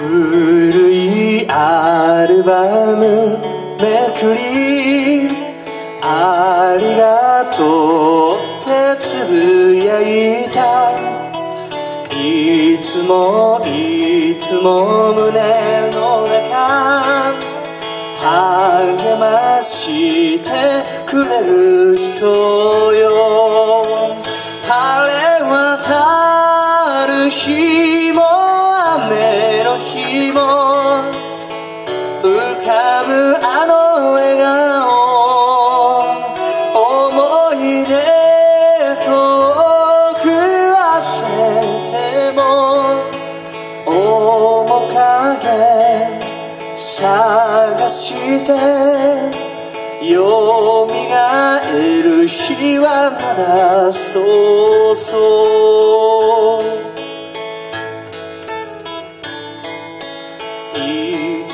古いアルバムめくりありがとうってつぶやいた。いつもいつも胸の中励ましてくれる人よ。晴れ渡る日。浮かぶあの笑顔思い出遠くあふれても面影探して蘇る日はまだそうそう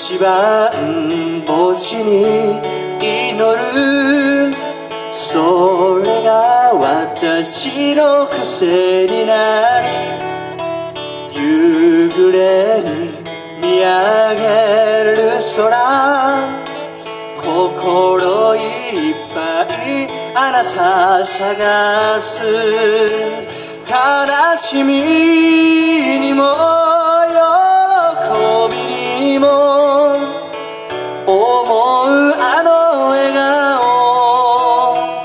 一番星に祈る。それが私の癖になり夕暮れに見上げる空。心いっぱいあなた探す。悲しみ。あの笑顔」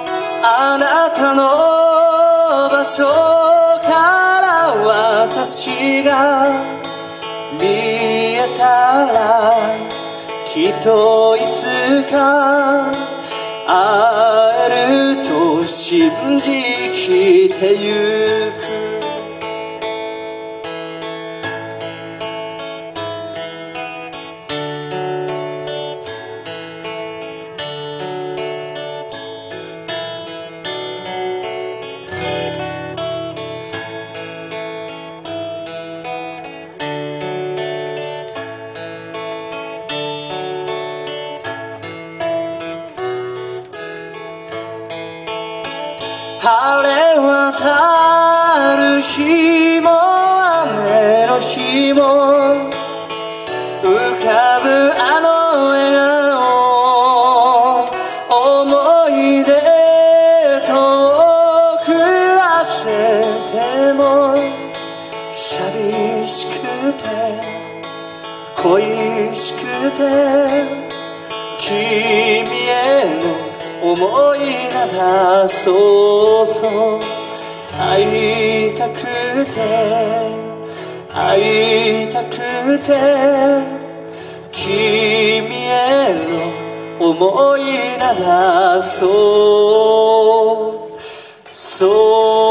「あなたの場所から私が見えたらきっといつか会えると信じきてゆく。晴れ渡る日も雨の日も浮かぶあの笑顔思い出遠く忘れても寂しくて恋しくて君への思いならそうそう。会いたくて会いたくて君への思いならそう。そう。